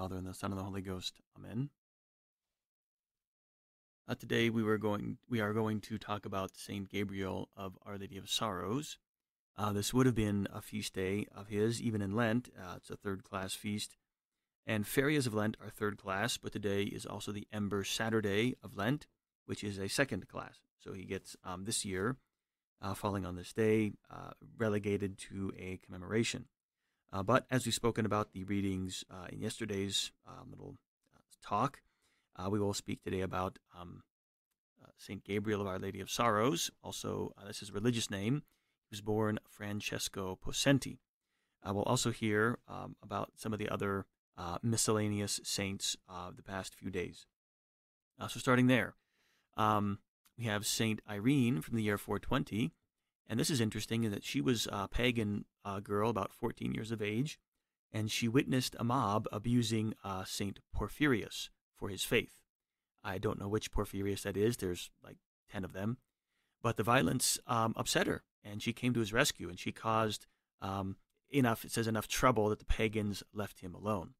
Father, and the Son, and the Holy Ghost. Amen. Uh, today we were going we are going to talk about Saint Gabriel of Our Lady of Sorrows. Uh, this would have been a feast day of his, even in Lent. Uh, it's a third class feast. And ferias of Lent are third class, but today is also the Ember Saturday of Lent, which is a second class. So he gets um, this year, uh, falling on this day, uh, relegated to a commemoration. Uh, but as we've spoken about the readings uh, in yesterday's um, little talk, we will speak today about um, Saint Gabriel of Our Lady of Sorrows. Also, this is a religious name He was born Francesco Possenti. Uh, we'll also hear um, about some of the other uh, miscellaneous saints of the past few days. Uh, so, starting there, um, we have Saint Irene from the year 420. And this is interesting in that she was a pagan uh, girl, about 14 years of age, and she witnessed a mob abusing uh, Saint Porphyrius for his faith. I don't know which Porphyrius that is, there's like 10 of them. But the violence um, upset her, and she came to his rescue, and she caused um, enough, it says, enough trouble that the pagans left him alone.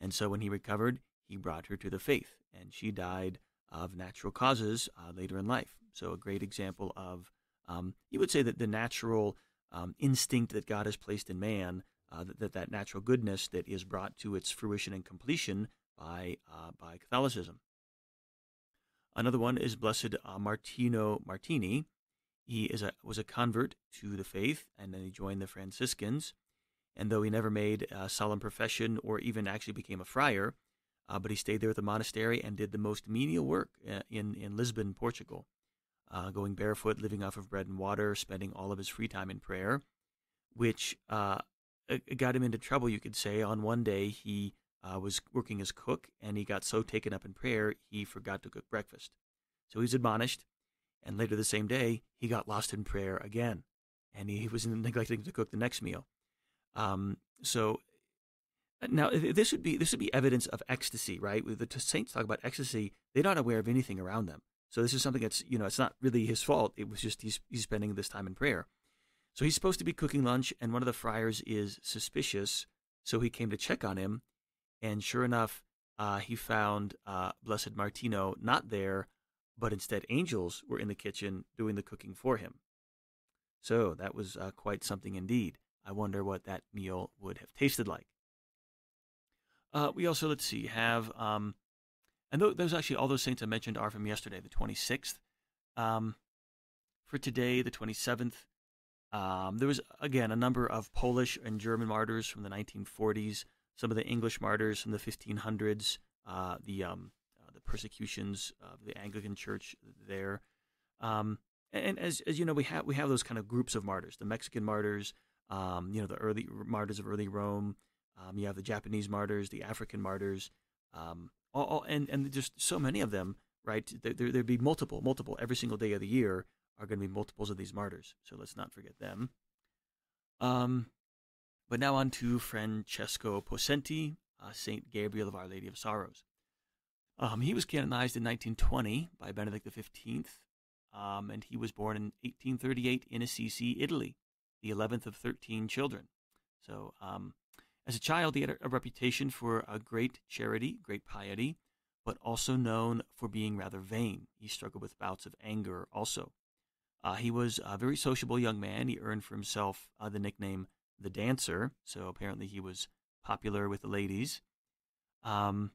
And so when he recovered, he brought her to the faith, and she died of natural causes uh, later in life. So a great example of, um, you would say that the natural um, instinct that God has placed in man, uh, that, that natural goodness that is brought to its fruition and completion by uh, by Catholicism. Another one is Blessed uh, Martino Martini, he is a, was a convert to the faith, and then he joined the Franciscans. And though he never made a solemn profession or even actually became a friar, uh, but he stayed there at the monastery and did the most menial work uh, in, in Lisbon, Portugal, uh, going barefoot, living off of bread and water, spending all of his free time in prayer, which uh, got him into trouble, you could say. On one day, he uh, was working as cook, and he got so taken up in prayer, he forgot to cook breakfast. So he was admonished, and later the same day, he got lost in prayer again, and he was neglecting to cook the next meal. Um, so now this would be this would be evidence of ecstasy, right? The saints talk about ecstasy; they're not aware of anything around them. So this is something that's you know it's not really his fault. It was just he's he's spending this time in prayer. So he's supposed to be cooking lunch, and one of the friars is suspicious. So he came to check on him, and sure enough, uh, he found uh, Blessed Martino not there, but instead angels were in the kitchen doing the cooking for him. So that was uh, quite something indeed. I wonder what that meal would have tasted like. Uh, we also, let's see, have, um, and th- those actually, all those saints I mentioned are from yesterday, the 26th. Um, for today, the 27th, um, there was, again, a number of Polish and German martyrs from the 1940s, some of the English martyrs from the 1500s, uh, the um, persecutions of the Anglican Church there. Um, and as, as you know, we have we have those kind of groups of martyrs: the Mexican martyrs, um, you know, the early martyrs of early Rome. Um, you have the Japanese martyrs, the African martyrs, um, all, all, and and just so many of them. Right, there, there would be multiple, multiple every single day of the year are going to be multiples of these martyrs. So let's not forget them. Um, but now on to Francesco Possenti, uh, Saint Gabriel of Our Lady of Sorrows. Um, he was canonized in 1920 by Benedict XV, um, and he was born in 1838 in Assisi, Italy, the 11th of 13 children. So, um, as a child, he had a, reputation for a great charity, great piety, but also known for being rather vain. He struggled with bouts of anger also. Uh, he was a very sociable young man. He earned for himself uh, the nickname the Dancer, so apparently he was popular with the ladies. Um,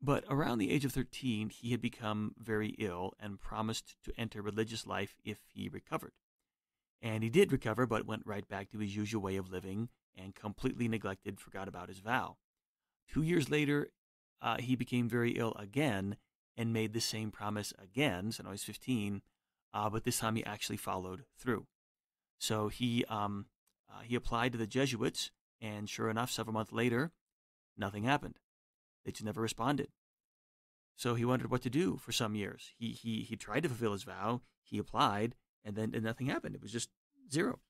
but around the age of 13, he had become very ill and promised to enter religious life if he recovered. And he did recover, but went right back to his usual way of living and completely neglected, forgot about his vow. Two years later, uh, he became very ill again and made the same promise again. So now he's 15, uh, but this time he actually followed through. So he um, uh, he applied to the Jesuits, and sure enough, several months later, nothing happened. They just never responded. So he wondered what to do for some years. He he he tried to fulfill his vow. He applied, and then and nothing happened. It was just zero.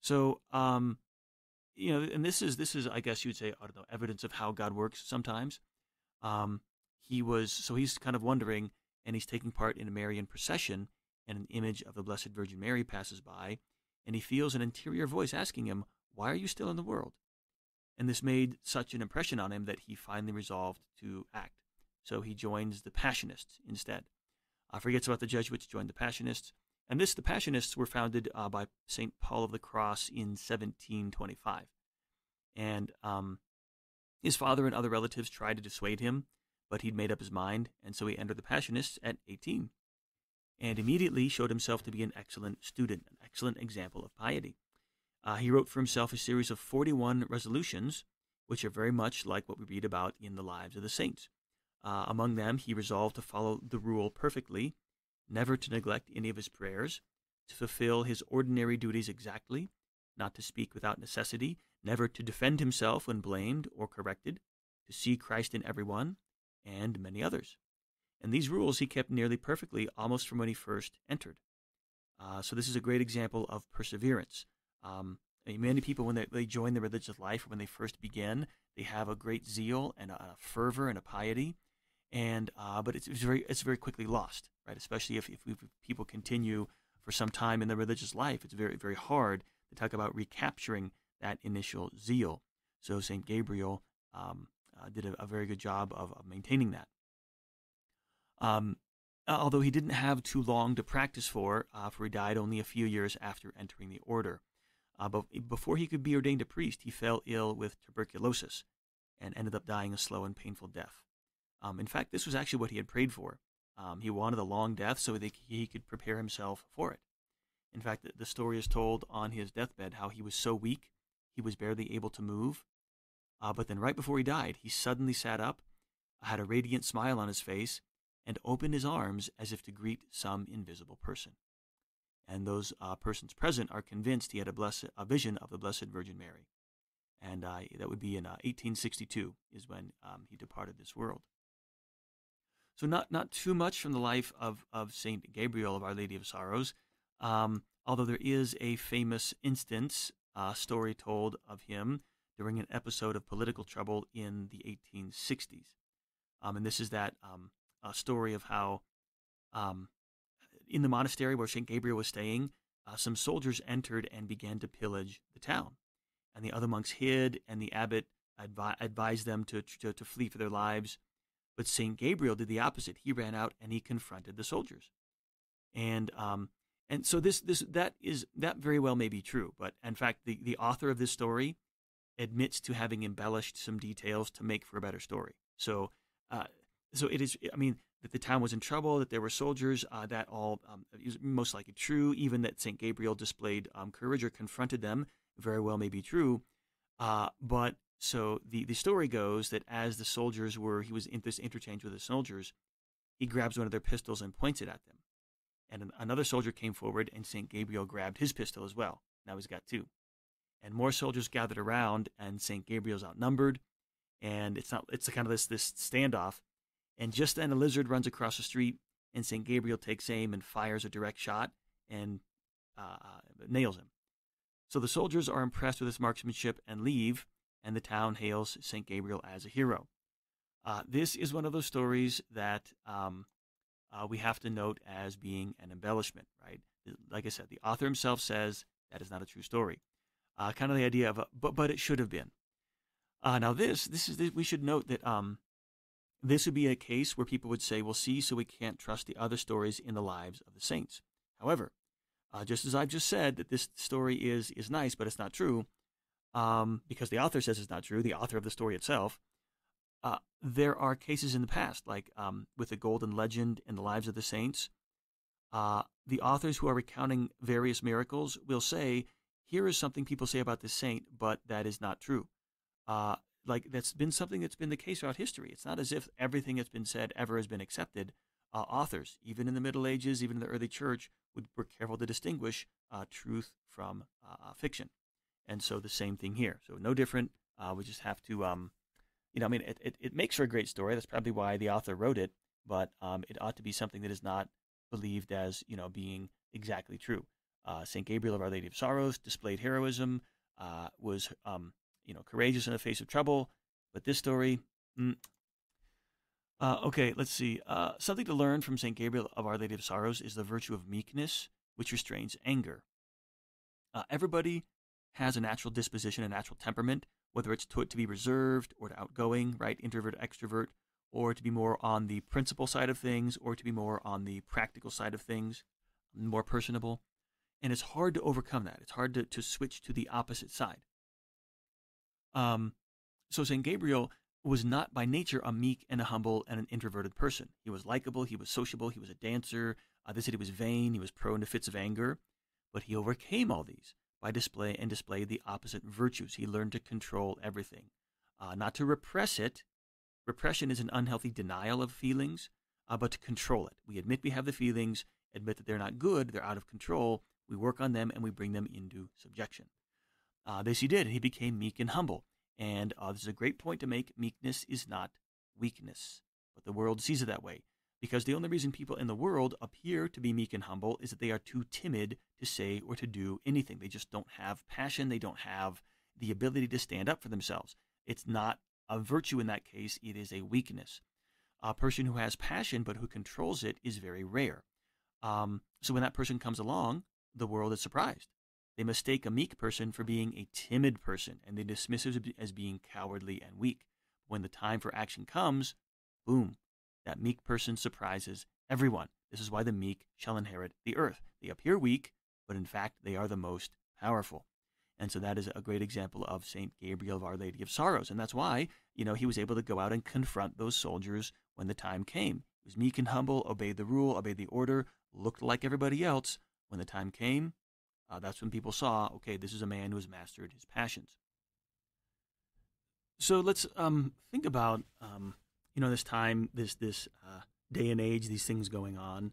So um, you know, and this is this is I guess you'd say I don't know evidence of how God works sometimes. Um, he was so he's kind of wondering, and he's taking part in a Marian procession, and an image of the Blessed Virgin Mary passes by, and he feels an interior voice asking him, "Why are you still in the world?" and this made such an impression on him that he finally resolved to act. So he joins the Passionists instead. Uh, forgets about the Jesuits, joined the Passionists. And this, the Passionists were founded uh, by St. Paul of the Cross in 1725. And um, his father and other relatives tried to dissuade him, but he'd made up his mind, and so he entered the Passionists at 18 and immediately showed himself to be an excellent student, an excellent example of piety. Uh, he wrote for himself a series of 41 resolutions, which are very much like what we read about in the lives of the saints. Uh, among them, he resolved to follow the rule perfectly, never to neglect any of his prayers, to fulfill his ordinary duties exactly, not to speak without necessity, never to defend himself when blamed or corrected, to see Christ in everyone, and many others. And these rules he kept nearly perfectly almost from when he first entered. Uh, so this is a great example of perseverance. Um, many people, when they, they join the religious life, when they first begin, they have a great zeal and a, a fervor and a piety, and uh, but it's, it's, very it's very quickly lost, right? Especially if, if, if people continue for some time in the religious life, it's very very hard to talk about recapturing that initial zeal. So Saint Gabriel um, uh, did a, a, very good job of, of maintaining that. Um, although he didn't have too long to practice for, uh, for he died only a few years after entering the order. Uh, but before he could be ordained a priest, he fell ill with tuberculosis and ended up dying a slow and painful death. Um, in fact, this was actually what he had prayed for. Um, he wanted a long death so that he could prepare himself for it. In fact, the story is told on his deathbed how he was so weak he was barely able to move. Uh, but then, right before he died, he suddenly sat up, had a radiant smile on his face, and opened his arms as if to greet some invisible person. And those uh, persons present are convinced he had a, blessed, a vision of the Blessed Virgin Mary. And uh, that would be in uh, 1862 is when um, he departed this world. So not not too much from the life of, of Saint Gabriel of Our Lady of Sorrows, um, although there is a famous instance, uh, story told of him during an episode of political trouble in the 1860s. Um, and this is that um, a story of how um, in the monastery where St. Gabriel was staying, uh, some soldiers entered and began to pillage the town. And the other monks hid, and the abbot advi- advised them to, to, to flee for their lives. But St. Gabriel did the opposite. He ran out and he confronted the soldiers. And um, and so this this that is that very well may be true. But in fact, the, the author of this story admits to having embellished some details to make for a better story. So uh, so it is. I mean, that the town was in trouble, that there were soldiers. Uh, that all um, is most likely true. Even that Saint Gabriel displayed um, courage or confronted them, very well may be true. Uh, but so the the story goes that as the soldiers were, he was in this interchange with the soldiers. He grabs one of their pistols and points it at them. And another soldier came forward, and Saint Gabriel grabbed his pistol as well. Now he's got two. And more soldiers gathered around, and Saint Gabriel's outnumbered. And it's not. It's kind of this this standoff and just then a lizard runs across the street, and St. Gabriel takes aim and fires a direct shot and uh, uh, nails him. So the soldiers are impressed with his marksmanship and leave, and the town hails St. Gabriel as a hero. Uh, this is one of those stories that um, uh, we have to note as being an embellishment, right? Like I said, the author himself says that is not a true story. Uh, kind of the idea of, a, but but it should have been. Uh, now this this is we should note that um, this would be a case where people would say, well, see, so we can't trust the other stories in the lives of the saints. However, uh, just as I've just said that this story is, is nice, but it's not true, um, because the author says it's not true, the author of the story itself, uh, there are cases in the past, like um, with the Golden Legend and the Lives of the Saints. Uh, the authors who are recounting various miracles will say, here is something people say about this saint, but that is not true. Uh, like that's been something that's been the case throughout history. It's not as if everything that's been said ever has been accepted. Uh, authors, even in the Middle Ages, even in the early church, would were careful to distinguish uh, truth from uh, fiction. And so the same thing here. So no different. Uh, we just have to, um, you know, I mean, it, it, it, makes for a great story. That's probably why the author wrote it. But um, it ought to be something that is not believed as, you know, being exactly true. Uh, Saint Gabriel of Our Lady of Sorrows displayed heroism, was um, you know, courageous in the face of trouble. But this story, mm. uh, okay, let's see. Uh, something to learn from St. Gabriel of Our Lady of Sorrows is the virtue of meekness, which restrains anger. Uh, everybody has a natural disposition, a natural temperament, whether it's to, to be reserved or to outgoing, right? Introvert, extrovert, or to be more on the principle side of things, or to be more on the practical side of things, more personable. And it's hard to overcome that. It's hard to, to switch to the opposite side. Um, so St. Gabriel was not by nature a meek and a humble and an introverted person. He was likable, he was sociable, he was a dancer. Uh, they said he was vain, he was prone to fits of anger, but he overcame all these by display and display the opposite virtues. He learned to control everything, uh, not to repress it. Repression is an unhealthy denial of feelings, uh, but to control it. We admit we have the feelings, admit that they're not good, they're out of control. We work on them and we bring them into subjection. Uh, this he did. He became meek and humble. And uh, this is a great point to make. Meekness is not weakness, but the world sees it that way. Because the only reason people in the world appear to be meek and humble is that they are too timid to say or to do anything. They just don't have passion. They don't have the ability to stand up for themselves. It's not a virtue in that case, it is a weakness. A person who has passion but who controls it is very rare. Um, so when that person comes along, the world is surprised. They mistake a meek person for being a timid person, and they dismiss it as being cowardly and weak. When the time for action comes, boom, that meek person surprises everyone. This is why the meek shall inherit the earth. They appear weak, but in fact, they are the most powerful. And so that is a great example of Saint Gabriel of Our Lady of Sorrows. And that's why, you know, he was able to go out and confront those soldiers when the time came. He was meek and humble, obeyed the rule, obeyed the order, looked like everybody else. When the time came, uh, that's when people saw, okay, this is a man who has mastered his passions. So let's um, think about, um, you know, this time, this this uh, day and age, these things going on.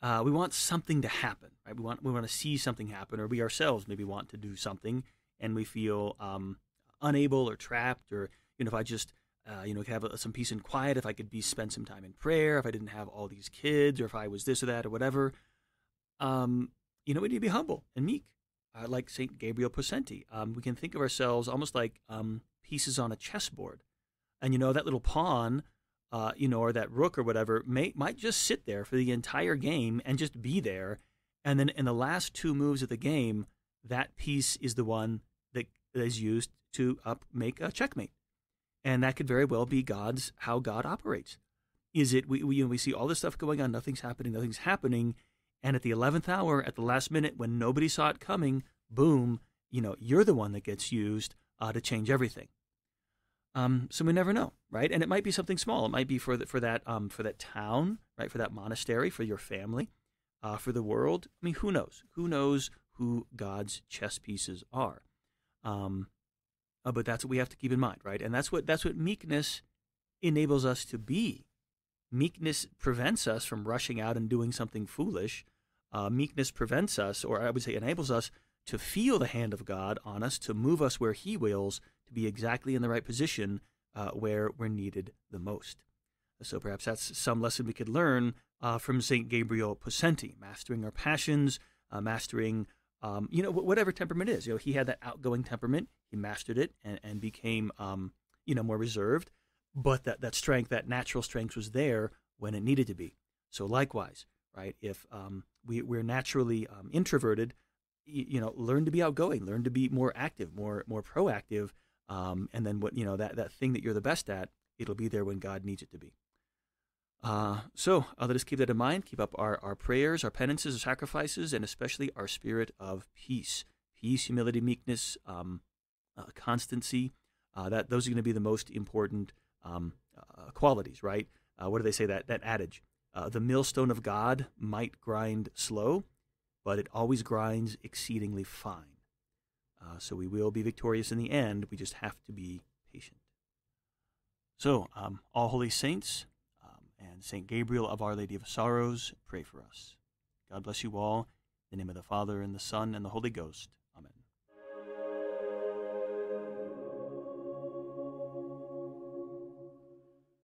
Uh, we want something to happen, right? We want we want to see something happen, or we ourselves maybe want to do something, and we feel um, unable or trapped, or you know, if I just uh, you know, could have a, some peace and quiet, if I could be spend some time in prayer, if I didn't have all these kids, or if I was this or that or whatever. Um, you know, we need to be humble and meek, uh, like Saint Gabriel Possenti. Um, we can think of ourselves almost like um, pieces on a chessboard, and you know that little pawn, uh, you know, or that rook or whatever may might just sit there for the entire game and just be there, and then in the last two moves of the game, that piece is the one that is used to up make a checkmate, and that could very well be God's how God operates. Is it we we, you know, we see all this stuff going on, nothing's happening, nothing's happening. And at the 11th hour, at the last minute, when nobody saw it coming, boom, you know, you're the one that gets used uh, to change everything. Um, so we never know, right? And it might be something small. It might be for the, for that um, for that town, right? For that monastery, for your family, uh, for the world. I mean, who knows? Who knows who God's chess pieces are? Um, uh, but that's what we have to keep in mind, right? And that's what that's what meekness enables us to be Meekness prevents us from rushing out and doing something foolish. Uh, meekness prevents us, or I would say enables us, to feel the hand of God on us, to move us where He wills, to be exactly in the right position uh, where we're needed the most. So perhaps that's some lesson we could learn uh, from St. Gabriel Possenti, mastering our passions, uh, mastering, um, you know, whatever temperament is. You know, he had that outgoing temperament, he mastered it and, and became, um, you know, more reserved but that, that strength, that natural strength was there when it needed to be. So likewise, right? If um, we, we're naturally um, introverted, you, you, know, learn to be outgoing, learn to be more active, more more proactive, um, and then what you know that that thing that you're the best at, it'll be there when God needs it to be. Uh, so uh, let us keep that in mind. Keep up our, our prayers, our penances, our sacrifices, and especially our spirit of peace, peace, humility, meekness, um, uh, constancy. Uh, that those are going to be the most important um, uh, qualities, right? Uh, what do they say that that adage? The millstone of God might grind slow, but it always grinds exceedingly fine. Uh, so we will be victorious in the end. We just have to be patient. So, um, all holy saints um, and Saint Gabriel of Our Lady of Sorrows, pray for us. God bless you all. In the name of the Father and the Son and the Holy Ghost.